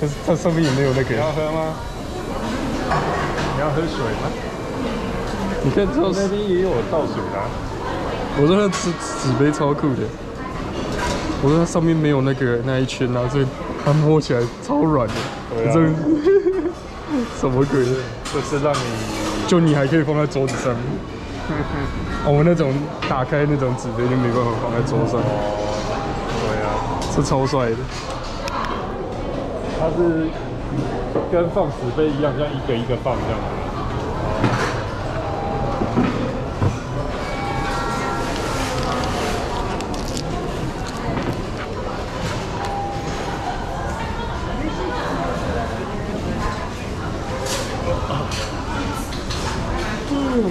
它它上面也没有那你要，喝吗？你要喝水吗？你看这那边也有倒水的。我说它纸纸杯超酷的，我说它上面没有那个那一圈啊，所以它摸起来超软的，对啊什么鬼？就是让你就你还可以放在桌子上面。哦，我那种打开那种纸杯就没办法放在桌上，这超帅的。它是跟放纸杯一样，这样一个一个放这样。嗯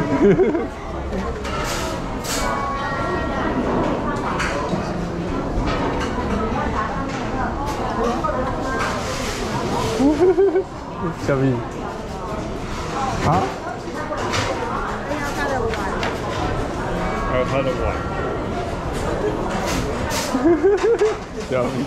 小米啊，还有他的碗。小米。